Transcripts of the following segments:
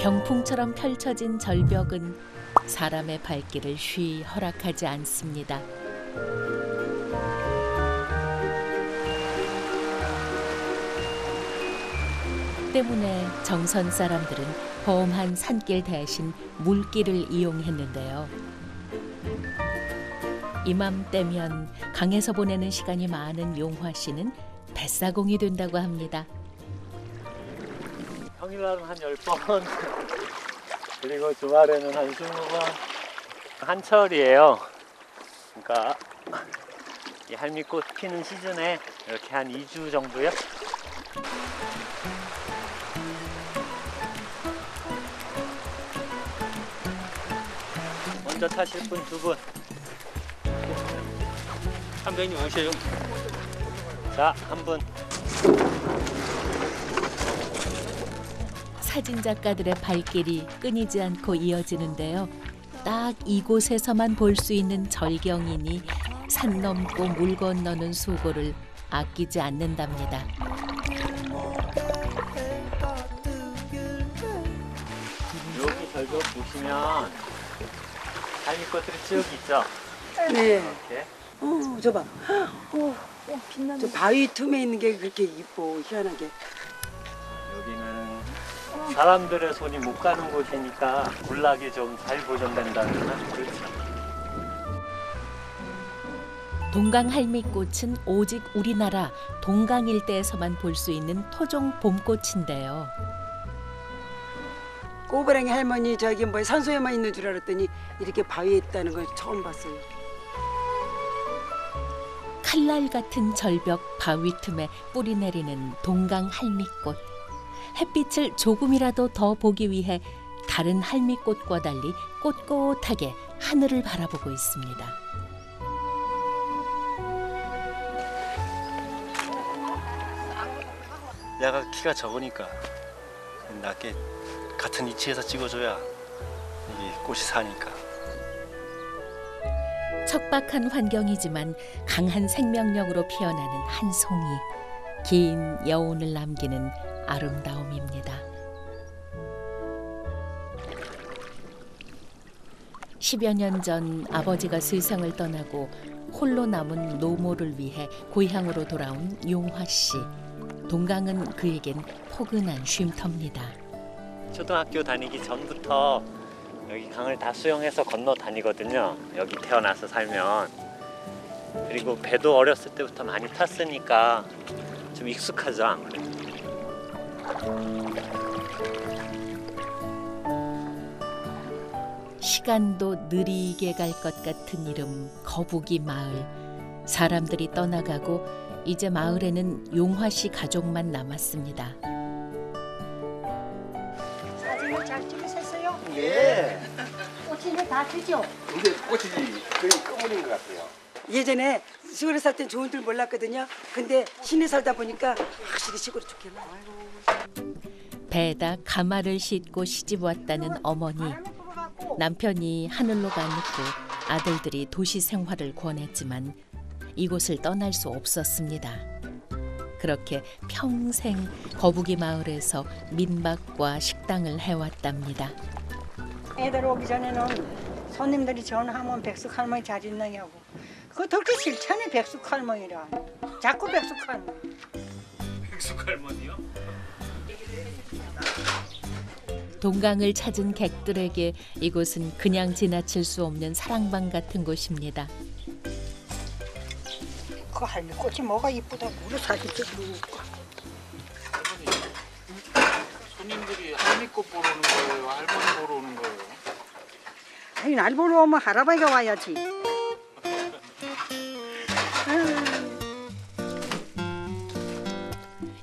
병풍처럼 펼쳐진 절벽은 사람의 발길을 쉬 허락하지 않습니다. 때문에 정선 사람들은 험한 산길 대신 물길을 이용했는데요. 이맘때면 강에서 보내는 시간이 많은 용화 씨는 뱃사공이 된다고 합니다. 평일날은 한 10번. 그리고 주말에는 한 20번. 한철이에요. 그러니까 이 할미꽃 피는 시즌에 이렇게 한 2주 정도요? 먼저 타실 분 두 분. 선배님 오세요. 자, 한 분. 사진 작가들의 발길이 끊이지 않고 이어지는데요. 딱 이곳에서만 볼 수 있는 절경이니 산 넘고 물 건너는 수고를 아끼지 않는답니다. 여기 절벽 보시면 할미꽃들이 쭉 있죠? 네. 이렇게. 어, 저 봐. 어, 저 바위 틈에 있는 게 그렇게 이뻐, 희한하게. 사람들의 손이 못 가는 곳이니까 군락이 좀 잘 보존된다는 그렇죠. 동강 할미꽃은 오직 우리나라 동강 일대에서만 볼 수 있는 토종 봄꽃인데요. 꼬부랑이 할머니 저기 뭐 산소에만 있는 줄 알았더니 이렇게 바위에 있다는 걸 처음 봤어요. 칼날 같은 절벽 바위 틈에 뿌리 내리는 동강 할미꽃. 햇빛을 조금이라도 더 보기 위해 다른 할미꽃과 달리 꼿꼿하게 하늘을 바라보고 있습니다. 야가 키가 적으니까 낮게 같은 위치에서 찍어줘야 이게 꽃이 사니까 척박한 환경이지만 강한 생명력으로 피어나는 한 송이. 긴 여운을 남기는 아름다움입니다. 10여 년 전 아버지가 세상을 떠나고 홀로 남은 노모를 위해 고향으로 돌아온 용화 씨. 동강은 그에겐 포근한 쉼터입니다. 초등학교 다니기 전부터 여기 강을 다 수영해서 건너 다니거든요. 여기 태어나서 살면. 그리고 배도 어렸을 때부터 많이 탔으니까 좀 익숙하죠. 시간도 느리게 갈 것 같은 이름 거북이 마을. 사람들이 떠나가고 이제 마을에는 용화 씨 가족만 남았습니다. 사진을 잘 찍으셨어요? 네 꽃이 이제 다 크죠? 근데 꽃이 거의 꺼물인 것 같아요 예전에 시골에 살 땐 좋은 줄 몰랐거든요. 근데 시내 살다 보니까 확실히 시골이 좋겠네. 배에다 가마를 싣고 시집 왔다는 어머니. 남편이 하늘로 가놓고 아들들이 도시 생활을 권했지만 이곳을 떠날 수 없었습니다. 그렇게 평생 거북이 마을에서 민박과 식당을 해왔답니다. 애들 오기 전에는 손님들이 전화하면 백숙 할머니 잘 있느냐고. 그거 듣기 싫잖아 백숙 할머니라. 자꾸 백숙 할머니. 백숙 할머니요? 동강을 찾은 객들에게 이곳은 그냥 지나칠 수 없는 사랑방 같은 곳입니다. 그 할머니 꽃이 뭐가 이쁘다고 우리 사진 찍고. 손님들이 할미꽃 보러 오는 거예요? 할머니 보러 오는 거예요? 아니 날 보러 오면 할아버지가 와야지.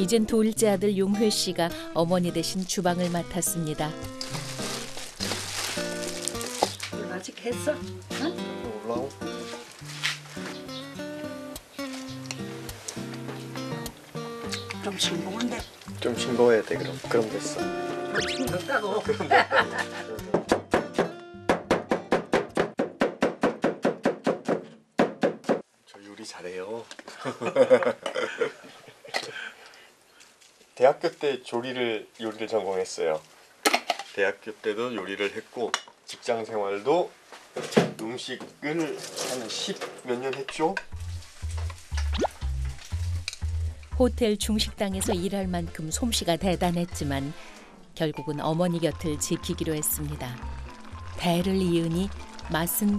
이젠 둘째 아들 용회 씨가 어머니 대신 주방을 맡았습니다. 아직 했어? 올라오 좀 싱거운데. 좀 싱거워야 돼 그럼 그럼 됐어 싱겁다고. 저 요리 잘해요 대학교 때 조리를 요리를 전공했어요 대학교 때도 요리를 했고 직장 생활도 음식을 한 10 몇 년 했죠. 호텔 중식당에서 일할 만큼 솜씨가 대단했지만 결국은 어머니 곁을 지키기로 했습니다. 대를 이으니 맛은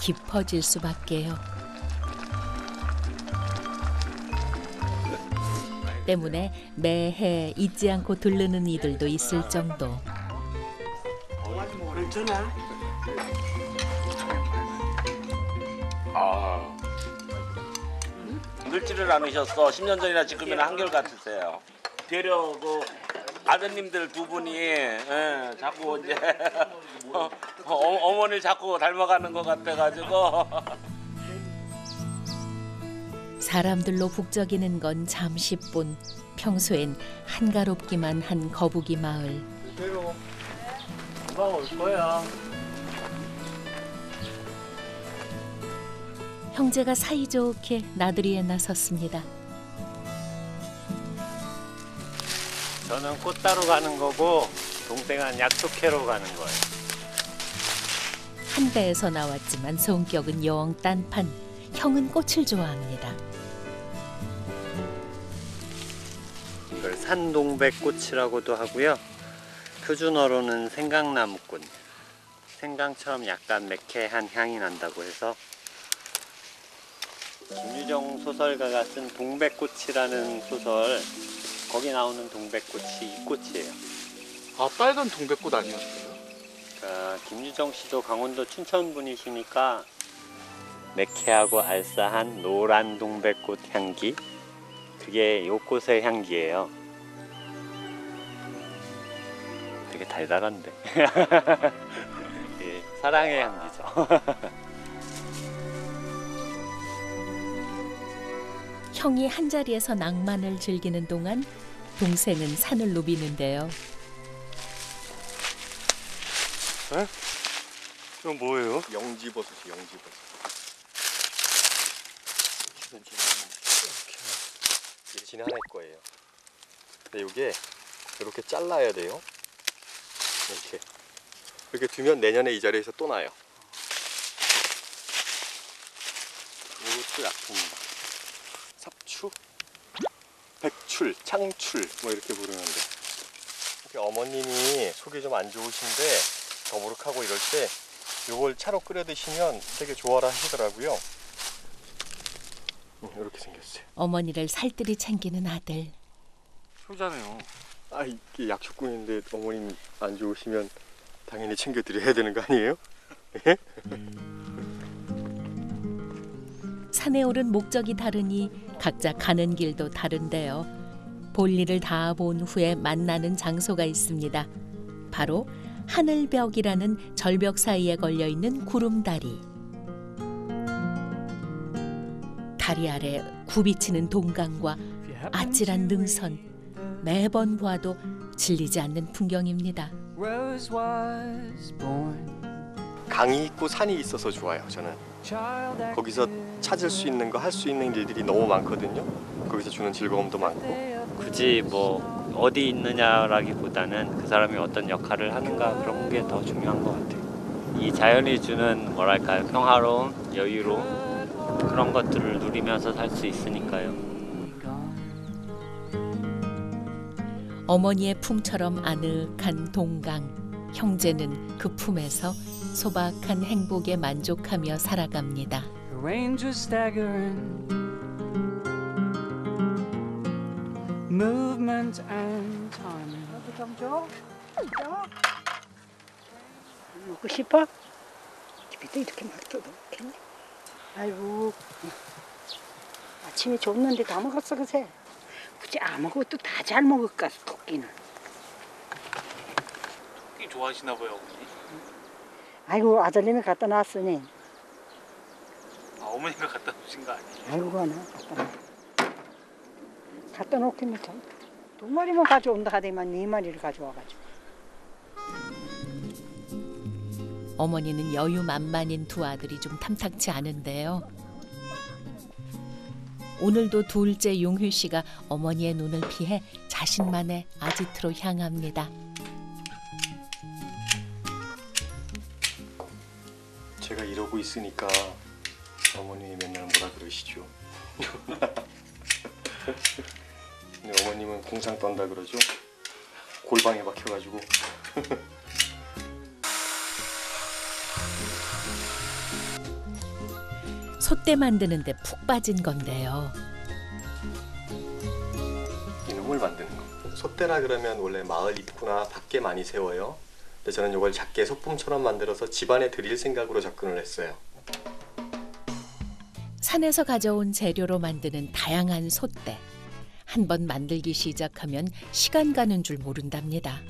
깊어질 수밖에요. 때문에 매해 잊지 않고 들르는 이들도 있을 정도. 괜찮아. 아. 늙지를 않으셨어. 10년 전이나 지금이나 한결 같으세요. 되려 그 아드님들 두 분이 예, 자꾸 이제 어, 어, 머니를 자꾸 닮아가는 것 같아가지고 사람들로 북적이는 건 잠시뿐 평소엔 한가롭기만 한 거북이 마을. 그대로 금방 올 거야. 형제가 사이좋게 나들이에 나섰습니다. 저는 꽃 따러 가는 거고 동생은 캐러 가는 거예요. 한 배에서 나왔지만 성격은 영 딴판. 형은 꽃을 좋아합니다. 산동백꽃이라고도 하고요. 표준어로는 생강나무꽃. 생강처럼 약간 매캐한 향이 난다고 해서 김유정 소설가가 쓴 동백꽃이라는 소설 거기 나오는 동백꽃이 이 꽃이에요. 아 빨간 동백꽃 아니었어요? 그러니까 김유정 씨도 강원도 춘천 분이시니까 매캐하고 알싸한 노란 동백꽃 향기 그게 요 꽃의 향기예요. 달달한데. 예, 사랑의 향기죠. 형이 한 자리에서 낭만을 즐기는 동안 동생은 산을 누비는데요. 이건 뭐예요? 영지버섯이 영지버섯. 이게 지난해 거예요. 근데 이게 이렇게 잘라야 돼요. 이렇게 이렇게 두면 내년에 이 자리에서 또 나요. 이것도 약품입니다. 삽추, 백출, 창출 뭐 이렇게 부르는데 이렇게 어머님이 속이 좀 안 좋으신데 더부룩하고 이럴 때 요걸 차로 끓여 드시면 되게 좋아라 하시더라고요. 음, 이렇게 생겼어요. 어머니를 살뜰히 챙기는 아들. 효자네요. 아 이게 약초꾼인데 어머님 안 좋으시면 당연히 챙겨 드려야 되는 거 아니에요? 산에 오른 목적이 다르니 각자 가는 길도 다른데요. 볼일을 다 본 후에 만나는 장소가 있습니다. 바로 하늘벽이라는 절벽 사이에 걸려 있는 구름다리. 다리 아래 굽이치는 동강과 아찔한 능선. 매번 보아도 질리지 않는 풍경입니다. 강이 있고 산이 있어서 좋아요. 저는 거기서 찾을 수 있는 거 할 수 있는 일들이 너무 많거든요. 거기서 주는 즐거움도 많고 굳이 뭐 어디 있느냐라기보다는 그 사람이 어떤 역할을 하는가 그런 게 더 중요한 것 같아요. 이 자연이 주는 뭐랄까요 평화로움, 여유로움 그런 것들을 누리면서 살 수 있으니까요. 어머니의 품처럼 아늑한 동강. 형제는 그 품에서 소박한 행복에 만족하며 살아갑니다. 먹고 싶어? 집에도 이렇게 맛도 먹겠네. 아이고. 아침에 줬는데 다 먹었어 그새. 굳이 아무것도 다 잘 먹을까 토끼는. 토끼 좋아하시나 봐요 어머니. 아이고 아들님이 갖다 놨으니. 아 어머니가 갖다 주신 거 아니에요? 아이고 하나 갖다 놔. 갖다 놓기는 참. 두 마리만 가져온다 하더만 네 마리를 가져와가지고. 어머니는 여유 만만인 두 아들이 좀 탐탁치 않은데요. 오늘도 둘째 용휴 씨가 어머니의 눈을 피해 자신만의 아지트로 향합니다. 제가 이러고 있으니까 어머님이 맨날 뭐라 그러시죠. 어머님은 공상 떤다 그러죠. 골방에 박혀가지고. 솥대 만드는 데 푹 빠진 건데요. 이놈을 만드는 거. 솥대라 그러면 원래 마을 입구나 밖에 많이 세워요. 근데 저는 이걸 작게 소품처럼 만들어서 집안에 드릴 생각으로 접근을 했어요. 산에서 가져온 재료로 만드는 다양한 솥대. 한 번 만들기 시작하면 시간 가는 줄 모른답니다.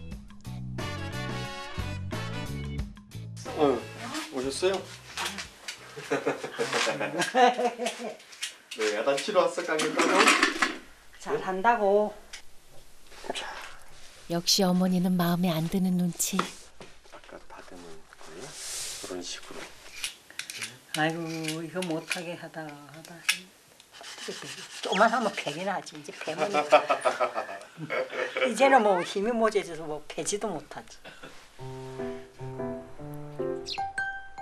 어, 오셨어요? 네, 야단 치러 왔어, 강연가로. 잘한다고. 역시 어머니는 마음에 안 드는 눈치. 아까 받은 거예요? 그런 식으로. 아이고 이거 못하게 하다 하다. 조금만 하면 폐기 나지 이제 폐면 이제는 뭐 힘이 모자라서 뭐 패지도 못하지.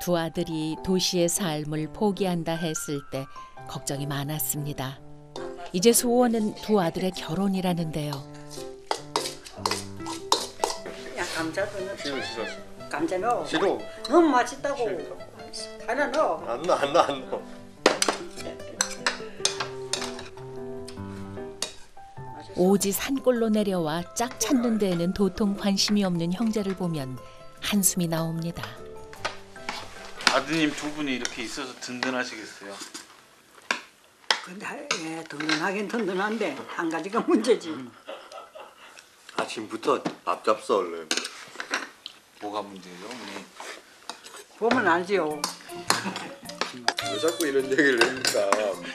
두 아들이 도시의 삶을 포기한다 했을 때 걱정이 많았습니다. 이제 소원은 두 아들의 결혼이라는데요. 야 감자도 넣어. 싫어, 싫어. 감자 넣어. 싫어. 너무 맛있다고. 하나 넣어. 안 넣어, 안 넣어, 안 넣어. 오지 산골로 내려와 짝 찾는 데에는 도통 관심이 없는 형제를 보면 한숨이 나옵니다. 아드님 두 분이 이렇게 있어서 든든하시겠어요. 근데 예, 든든하긴 든든한데 한 가지가 문제지. 아침부터 밥 잡숴, 얼른. 뭐가 문제예요, 어머니? 보면 알지요. 왜 자꾸 이런 얘기를 합니까?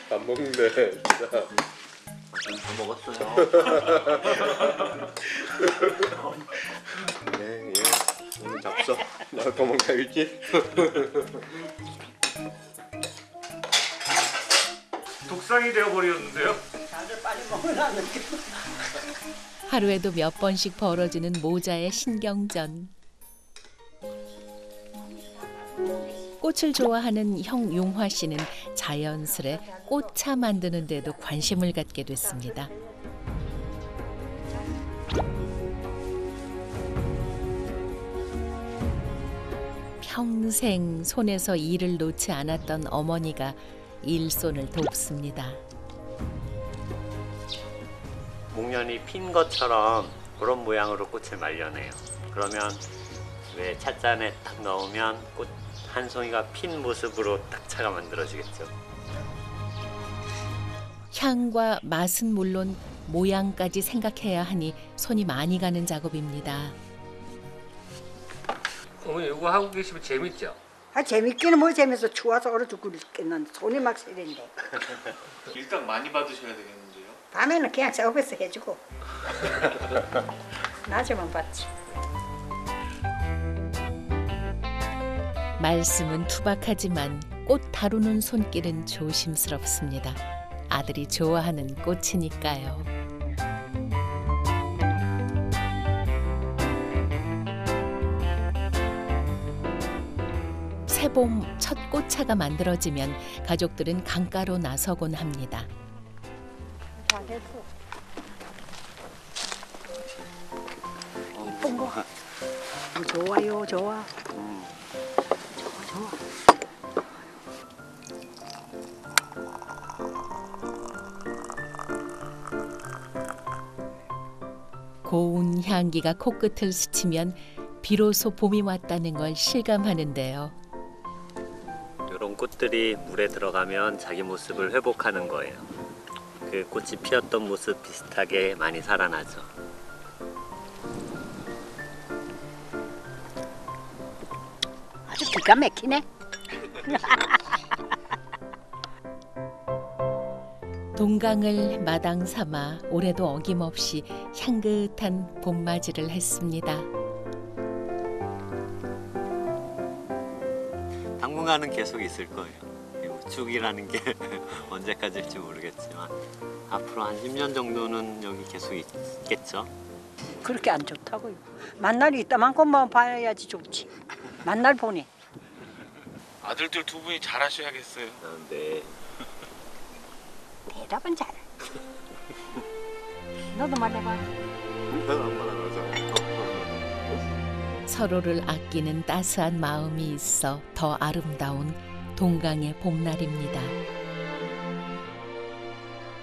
밥 먹는데, 진짜. 다 먹었어요. 잡숴. 나 도망가겠지? 독상이 되어버렸는데요? 하루에도 몇 번씩 벌어지는 모자의 신경전. 꽃을 좋아하는 형 용화 씨는 자연스레 꽃차 만드는 데도 관심을 갖게 됐습니다. 평생 손에서 일을 놓지 않았던 어머니가 일손을 돕습니다. 목련이 핀 것처럼 그런 모양으로 꽃을 말려내요. 그러면 왜 찻잔에 딱 넣으면 꽃 한 송이가 핀 모습으로 딱 차가 만들어지겠죠. 향과 맛은 물론 모양까지 생각해야 하니 손이 많이 가는 작업입니다. 어머니 이거 하고 계시면 재밌죠? 아 재밌기는 뭐 재밌어 추워서 얼어 죽겠는데 손이 막 시린데 일당 많이 받으셔야 되겠는데요? 밤에는 그냥 서비스 해주고 낮에만 받지. 말씀은 투박하지만 꽃 다루는 손길은 조심스럽습니다. 아들이 좋아하는 꽃이니까요. 새봄 첫 꽃차가 만들어지면 가족들은 강가로 나서곤 합니다. 이쁜 거. 좋아요 좋아. 좋아 좋아. 고운 향기가 코끝을 스치면 비로소 봄이 왔다는 걸 실감하는데요. 꽃들이 물에 들어가면 자기 모습을 회복하는 거예요. 그 꽃이 피었던 모습 비슷하게 많이 살아나죠. 아주 기가 막히네. 동강을 마당 삼아 올해도 어김없이 향긋한 봄맞이를 했습니다. 당분간은 계속 있을 거예요. 이 우축이라는 게 언제까지일지 모르겠지만 앞으로 한 10년 정도는 여기 계속 있겠죠. 그렇게 안 좋다고요. 만날이 있다만큼만 봐야지 좋지. 만날 보니. 아들들 두 분이 잘하셔야겠어요. 네. 대답은 잘해. 너도 말해봐. 서로를 아끼는 따스한 마음이 있어 더 아름다운 동강의 봄날입니다.